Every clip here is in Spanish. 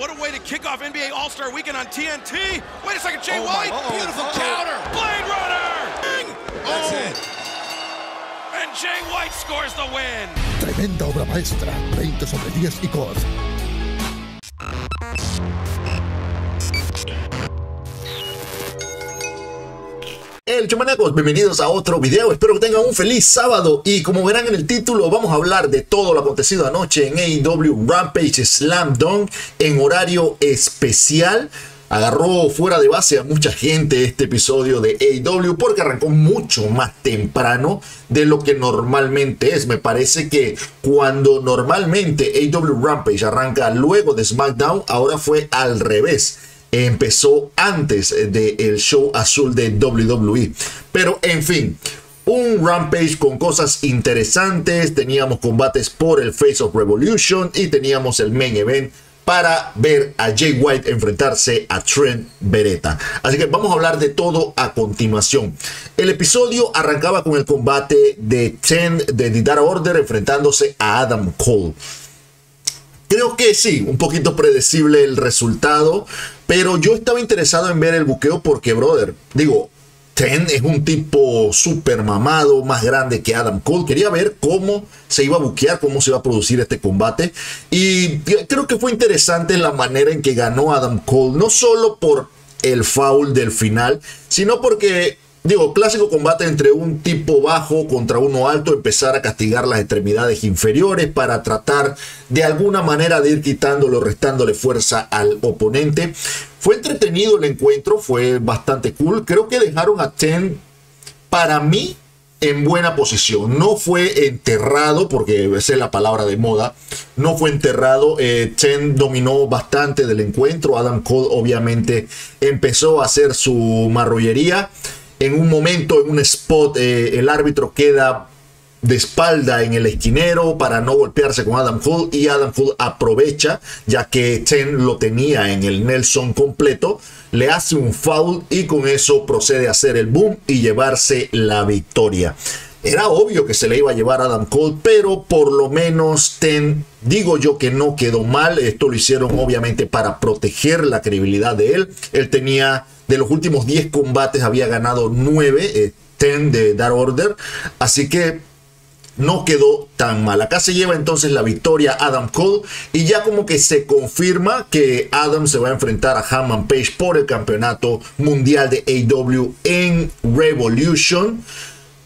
what a way to kick off NBA All-Star Weekend on TNT. Wait a second, Jay Oh, White. my- beautiful Uh-oh. counter. Blade Runner. Bing. That's Oh, it. And Jay White scores the win. Tremenda obra maestra. 20 sobre 10 y COD. El Chumanacos, bienvenidos a otro video, espero que tengan un feliz sábado y como verán en el título vamos a hablar de todo lo acontecido anoche en AEW Rampage Slam Dunk en horario especial. Agarró fuera de base a mucha gente este episodio de AEW porque arrancó mucho más temprano de lo que normalmente es. Me parece que cuando normalmente AEW Rampage arranca luego de SmackDown, ahora fue al revés empezó antes del show azul de WWE. Pero en fin, un Rampage con cosas interesantes. Teníamos combates por el Face of Revolution y teníamos el main event para ver a Jay White enfrentarse a Trent Beretta. Así que vamos a hablar de todo a continuación. El episodio arrancaba con el combate de Ten de Dark Order enfrentándose a Adam Cole. Creo que sí, un poquito predecible el resultado, pero yo estaba interesado en ver el buqueo porque, brother, digo, Ten es un tipo súper mamado, más grande que Adam Cole. Quería ver cómo se iba a buquear, cómo se iba a producir este combate. Y creo que fue interesante la manera en que ganó Adam Cole, no solo por el foul del final, sino porque Digo, clásico combate entre un tipo bajo contra uno alto, empezar a castigar las extremidades inferiores para tratar de alguna manera de ir quitándole o restándole fuerza al oponente. Fue entretenido el encuentro, fue bastante cool. Creo que dejaron a Ten, para mí, en buena posición. No fue enterrado, porque esa es la palabra de moda. No fue enterrado. Eh, Ten dominó bastante del encuentro. Adam Cole obviamente empezó a hacer su marrullería en un momento, en un spot, eh, el árbitro queda de espalda en el esquinero para no golpearse con Adam Cole y Adam Cole aprovecha ya que Ten lo tenía en el Nelson completo le hace un foul y con eso procede a hacer el boom y llevarse la victoria era obvio que se le iba a llevar a Adam Cole pero por lo menos Ten digo yo que no quedó mal esto lo hicieron obviamente para proteger la credibilidad de él él tenía de los últimos 10 combates había ganado 9 eh, 10 de Dark Order así que no quedó tan mal. Acá se lleva entonces la victoria Adam Cole y ya como que se confirma que Adam se va a enfrentar a Hammond Page por el campeonato mundial de AW en Revolution.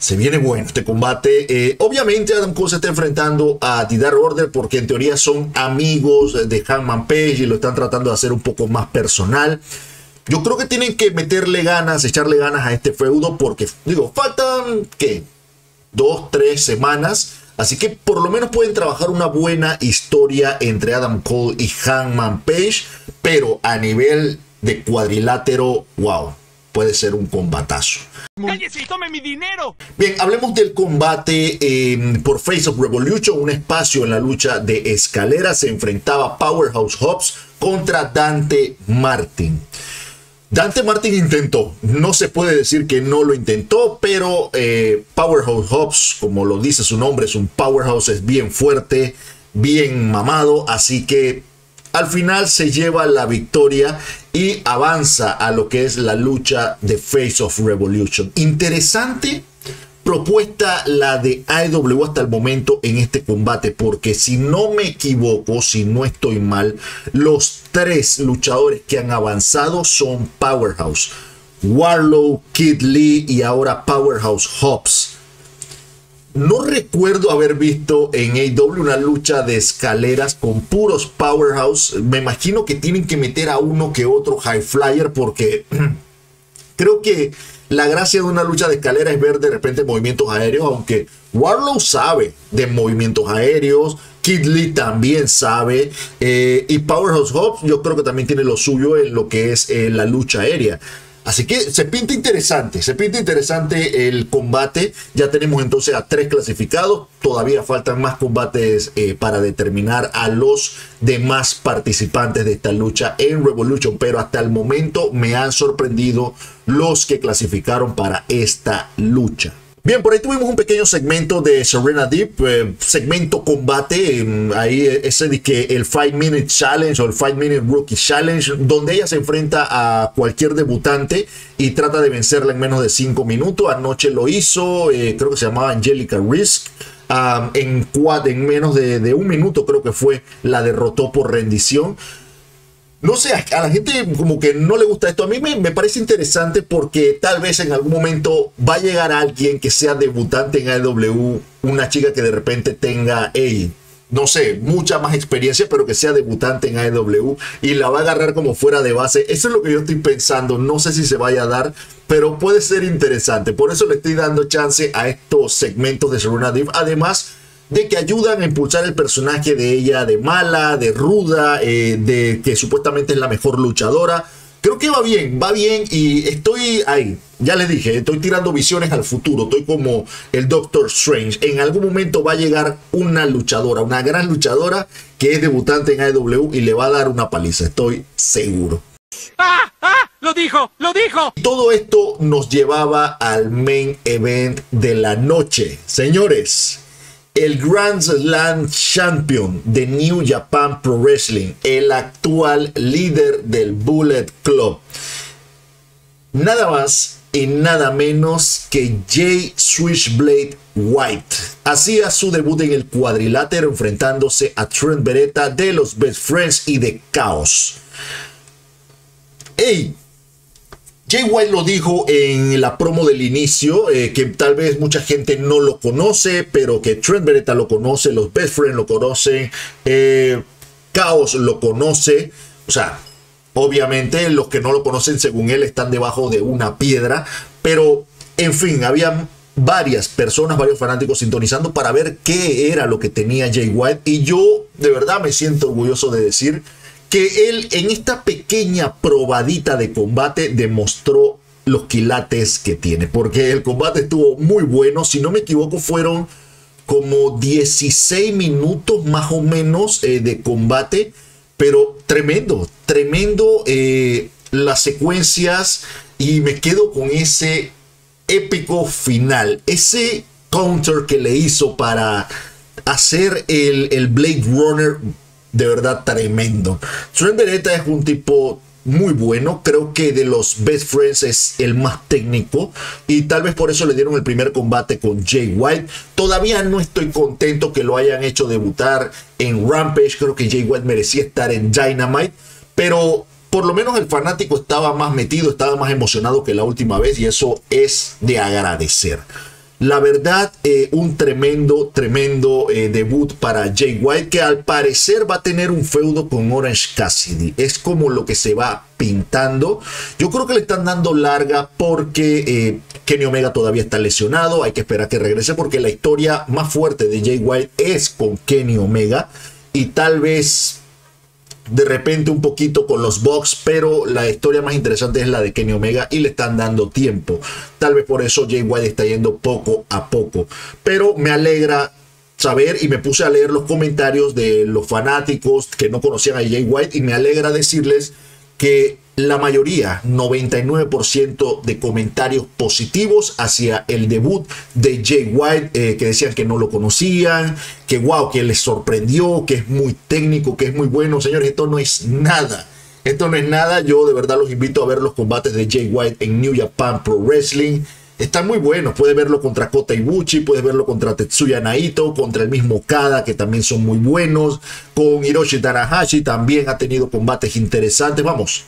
Se viene bueno este combate. Eh, obviamente Adam Cole se está enfrentando a The Dark Order porque en teoría son amigos de Hammond Page y lo están tratando de hacer un poco más personal. Yo creo que tienen que meterle ganas, echarle ganas a este feudo porque, digo, faltan, ¿qué? dos, tres semanas. Así que por lo menos pueden trabajar una buena historia entre Adam Cole y Hangman Page. Pero a nivel de cuadrilátero, wow, puede ser un combatazo. ¡Cállese y tome mi dinero! Bien, hablemos del combate eh, por Face of Revolution, un espacio en la lucha de escalera. Se enfrentaba Powerhouse Hobbs contra Dante Martin. Dante Martin intentó, no se puede decir que no lo intentó, pero eh, Powerhouse Hobbs, como lo dice su nombre, es un powerhouse, es bien fuerte, bien mamado, así que al final se lleva la victoria y avanza a lo que es la lucha de Face of Revolution. Interesante propuesta la de AEW hasta el momento en este combate, porque si no me equivoco, si no estoy mal, los tres luchadores que han avanzado son Powerhouse. Warlow, Kid Lee y ahora Powerhouse Hobbs. No recuerdo haber visto en AEW una lucha de escaleras con puros Powerhouse. Me imagino que tienen que meter a uno que otro High Flyer porque creo que la gracia de una lucha de escalera es ver de repente movimientos aéreos, aunque Warlow sabe de movimientos aéreos, Kid Lee también sabe, eh, y Powerhouse Hobbs yo creo que también tiene lo suyo en lo que es eh, la lucha aérea. Así que se pinta interesante, se pinta interesante el combate. Ya tenemos entonces a tres clasificados. Todavía faltan más combates eh, para determinar a los demás participantes de esta lucha en Revolution. Pero hasta el momento me han sorprendido los que clasificaron para esta lucha. Bien, por ahí tuvimos un pequeño segmento de Serena Deep, eh, segmento combate, em, ahí ese de que el 5 Minute Challenge o el 5 Minute Rookie Challenge, donde ella se enfrenta a cualquier debutante y trata de vencerla en menos de 5 minutos. Anoche lo hizo, eh, creo que se llamaba Angelica Risk. en, en menos de un minuto creo que fue, la derrotó por rendición no sé, a la gente como que no le gusta esto. A mí me, parece interesante porque tal vez en algún momento va a llegar alguien que sea debutante en AEW, una chica que de repente tenga, no sé, mucha más experiencia, pero que sea debutante en AEW y la va a agarrar como fuera de base. Eso es lo que yo estoy pensando. No sé si se vaya a dar, pero puede ser interesante. Por eso le estoy dando chance a estos segmentos de Serena Deep. Además, de que ayudan a impulsar el personaje de ella de mala, de ruda, eh, de que supuestamente es la mejor luchadora. Creo que va bien, va bien y estoy ahí. Ya les dije, estoy tirando visiones al futuro. Estoy como el Doctor Strange. En algún momento va a llegar una luchadora, una gran luchadora que es debutante en AEW y le va a dar una paliza. Estoy seguro. ¡Ah! ¡Ah! ¡Lo dijo! ¡Lo dijo! Todo esto nos llevaba al main event de la noche. Señores, el Grand Slam Champion de New Japan Pro Wrestling, el actual líder del Bullet Club. Nada más y nada menos que Jay Switchblade White. Hacía su debut en el cuadrilátero enfrentándose a Trent Beretta de los Best Friends y de Chaos. ¡Ey! Jay White lo dijo en la promo del inicio, eh, que tal vez mucha gente no lo conoce, pero que Trent Beretta lo conoce, los Best Friends lo conocen, eh, Chaos lo conoce, o sea, obviamente los que no lo conocen según él están debajo de una piedra, pero en fin, había varias personas, varios fanáticos sintonizando para ver qué era lo que tenía Jay White. Y yo de verdad me siento orgulloso de decir que él en esta pequeña probadita de combate demostró los quilates que tiene, porque el combate estuvo muy bueno, si no me equivoco fueron como 16 minutos más o menos eh, de combate, pero tremendo, tremendo eh, las secuencias y me quedo con ese épico final, ese counter que le hizo para hacer el, el Blade Runner de verdad tremendo. Trent Beretta es un tipo muy bueno. Creo que de los Best Friends es el más técnico. Y tal vez por eso le dieron el primer combate con Jay White. Todavía no estoy contento que lo hayan hecho debutar en Rampage. Creo que Jay White merecía estar en Dynamite. Pero por lo menos el fanático estaba más metido, estaba más emocionado que la última vez. Y eso es de agradecer. La verdad, eh, un tremendo, tremendo eh, debut para Jay White, que al parecer va a tener un feudo con Orange Cassidy. Es como lo que se va pintando. Yo creo que le están dando larga porque eh, Kenny Omega todavía está lesionado. Hay que esperar que regrese porque la historia más fuerte de Jay White es con Kenny Omega. Y tal vez de repente un poquito con los Bucks, pero la historia más interesante es la de Kenny Omega y le están dando tiempo. Tal vez por eso Jay White está yendo poco a poco. Pero me alegra saber y me puse a leer los comentarios de los fanáticos que no conocían a Jay White y me alegra decirles que la mayoría, 99% de comentarios positivos hacia el debut de Jay White, eh, que decían que no lo conocían, que wow, que les sorprendió, que es muy técnico, que es muy bueno. Señores, esto no es nada. Esto no es nada. Yo de verdad los invito a ver los combates de Jay White en New Japan Pro Wrestling. Están muy buenos. Puedes verlo contra Kota Ibuchi, puedes verlo contra Tetsuya Naito, contra el mismo Kada, que también son muy buenos. Con Hiroshi Tanahashi también ha tenido combates interesantes. Vamos,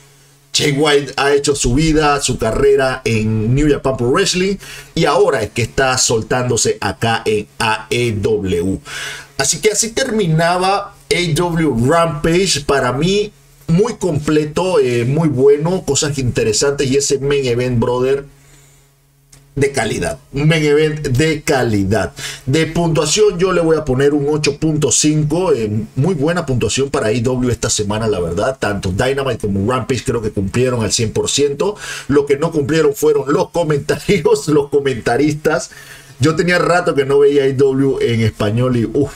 Jay White ha hecho su vida, su carrera en New Japan Pro Wrestling y ahora es que está soltándose acá en AEW. Así que así terminaba AEW Rampage. Para mí, muy completo, eh, muy bueno, cosas interesantes y ese main event, brother de calidad. Un main event de calidad. De puntuación yo le voy a poner un 8.5. Eh, muy buena puntuación para IW esta semana, la verdad. Tanto Dynamite como Rampage creo que cumplieron al 100%. Lo que no cumplieron fueron los comentarios, los comentaristas. Yo tenía rato que no veía IW en español y uff.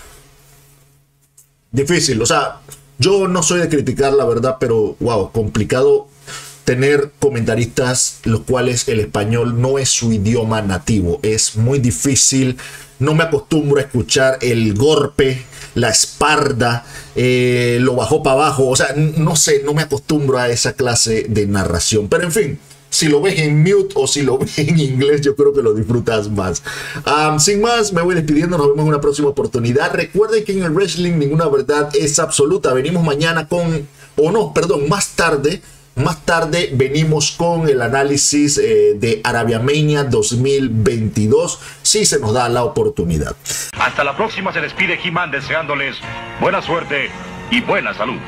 Difícil, o sea, yo no soy de criticar la verdad, pero wow, complicado tener comentaristas los cuales el español no es su idioma nativo. Es muy difícil. No me acostumbro a escuchar el golpe, la espalda, eh, lo bajó para abajo. O sea, no sé, no me acostumbro a esa clase de narración. Pero en fin, si lo ves en mute o si lo ves en inglés, yo creo que lo disfrutas más. sin más, me voy despidiendo. Nos vemos en una próxima oportunidad. Recuerden que en el wrestling ninguna verdad es absoluta. Venimos mañana con, o no, perdón, más tarde. Más tarde venimos con el análisis eh, de Arabia Mania 2022, si se nos da la oportunidad. Hasta la próxima se despide He-Man deseándoles buena suerte y buena salud.